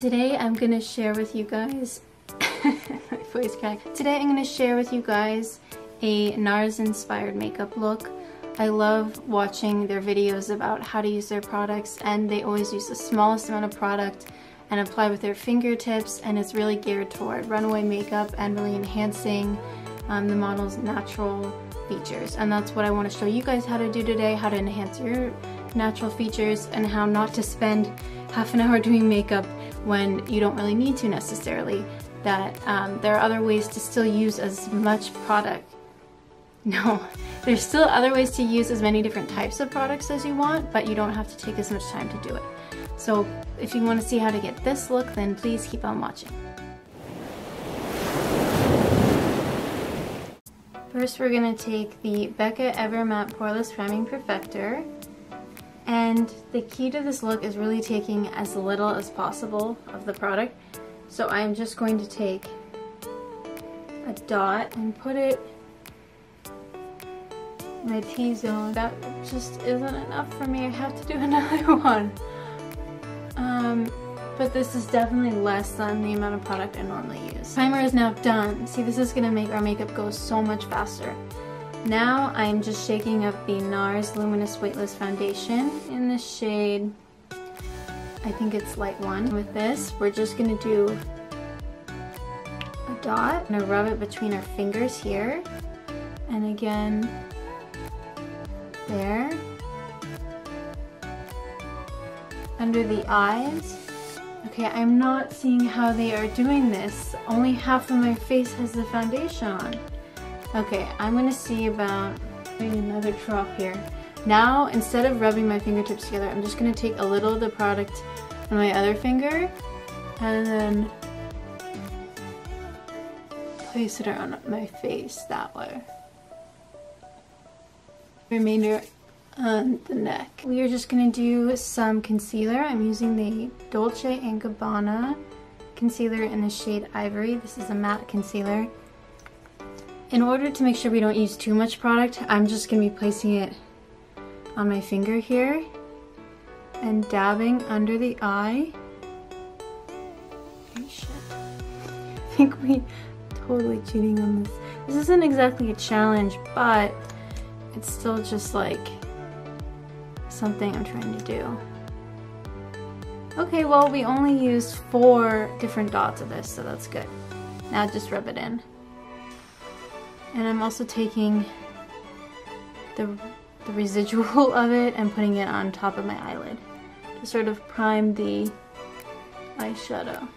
Today I'm going to share with you guys, my voice crack. Today I'm to share with you guys a NARS inspired makeup look. I love watching their videos about how to use their products and they always use the smallest amount of product and apply with their fingertips and it's really geared toward runway makeup and really enhancing um, the model's natural features and that's what I want to show you guys how to do today, how to enhance your natural features and how not to spend half an hour doing makeup when you don't really need to necessarily. That um, there are other ways to still use as much product. No, there's still other ways to use as many different types of products as you want, but you don't have to take as much time to do it. So if you want to see how to get this look, then please keep on watching. First we're going to take the Becca Ever Matte Poreless Priming Perfector and the key to this look is really taking as little as possible of the product. So I'm just going to take a dot and put it my T-zone. That just isn't enough for me. I have to do another one. Um, but this is definitely less than the amount of product I normally use. Primer is now done. See, this is gonna make our makeup go so much faster. Now I'm just shaking up the NARS Luminous Weightless Foundation in the shade, I think it's light one. With this, we're just gonna do a dot. I'm gonna rub it between our fingers here. And again, there. Under the eyes. Okay, I'm not seeing how they are doing this. Only half of my face has the foundation on. Okay, I'm gonna see about doing another drop here. Now, instead of rubbing my fingertips together, I'm just gonna take a little of the product on my other finger and then place it on my face that way. Remainder on the neck. We are just gonna do some concealer. I'm using the Dolce & Gabbana concealer in the shade Ivory. This is a matte concealer. In order to make sure we don't use too much product, I'm just going to be placing it on my finger here and dabbing under the eye. I think we totally cheating on this. This isn't exactly a challenge, but it's still just like something I'm trying to do. Okay, well we only used four different dots of this, so that's good. Now just rub it in. And I'm also taking the, the residual of it and putting it on top of my eyelid to sort of prime the eyeshadow.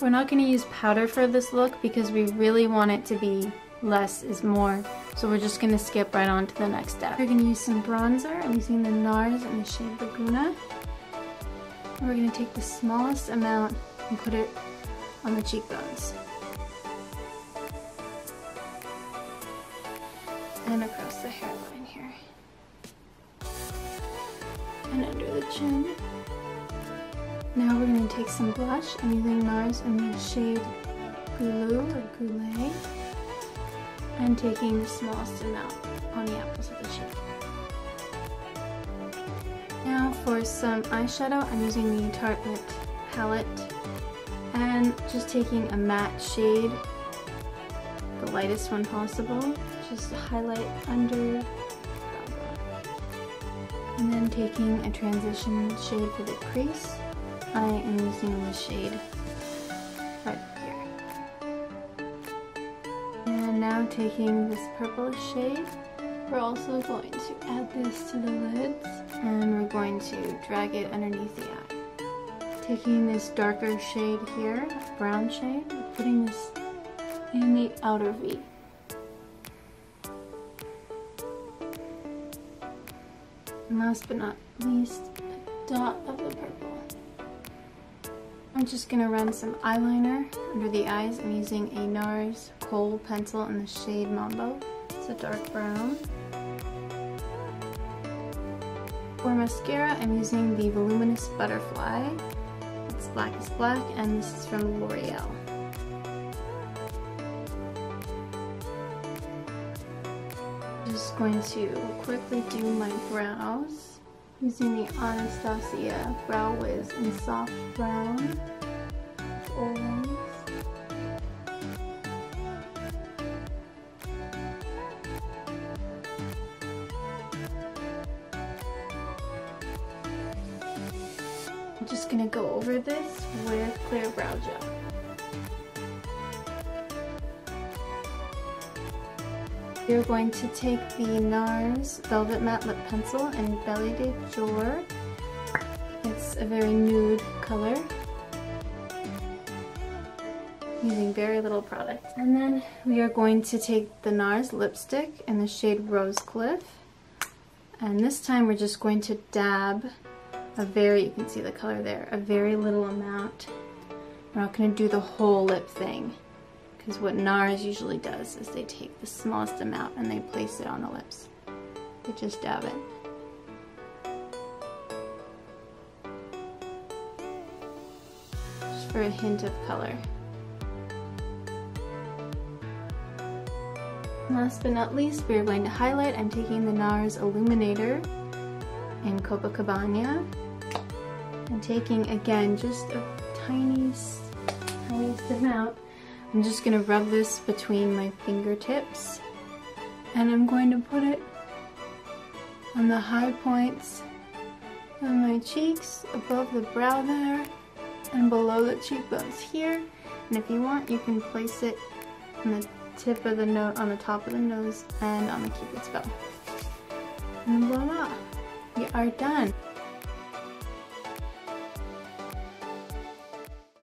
We're not going to use powder for this look because we really want it to be less is more. So we're just going to skip right on to the next step. We're going to use some bronzer. I'm using the NARS in the shade Laguna. And we're going to take the smallest amount and put it on the cheekbones. And across the hairline here. And under the chin. Now we're going to take some blush. I'm using NARS in the shade Glue or Goulet. And taking the smallest amount on the apples of the cheek. Now for some eyeshadow, I'm using the Tartelette palette and just taking a matte shade, the lightest one possible, just highlight under and then taking a transition shade for the crease. I am using the shade right here. And now taking this purple shade we're also going to add this to the lids and we're going to drag it underneath the eye. Taking this darker shade here brown shade putting this in the outer V And last but not least, a dot of the purple. I'm just to run some eyeliner under the eyes. I'm using a NARS Kohl pencil in the shade Mambo. It's a dark brown. For mascara, I'm using the Voluminous Butterfly. It's black is black, and this is from L'Oreal. Just going to quickly do my brows. Using the Anastasia Brow Wiz in soft brown. I'm just gonna go over this with clear brow gel. We're going to take the NARS Velvet Matte Lip Pencil in Belle de Jour. It's a very nude color. Using very little product. And then we are going to take the NARS lipstick in the shade Rose Cliff. And this time we're just going to dab a very, you can see the color there, a very little amount. We're not going to do the whole lip thing because what NARS usually does is they take the smallest amount and they place it on the lips. They just dab it. Just for a hint of color. Last but not least, we're going to highlight. I'm taking the NARS Illuminator in Copacabana. I'm taking, again, just a tiny, tiny amount I'm just going to rub this between my fingertips and I'm going to put it on the high points of my cheeks, above the brow there, and below the cheekbones here. And if you want, you can place it on the tip of the nose, on the top of the nose, and on the cupid's bow. And voila, we are done.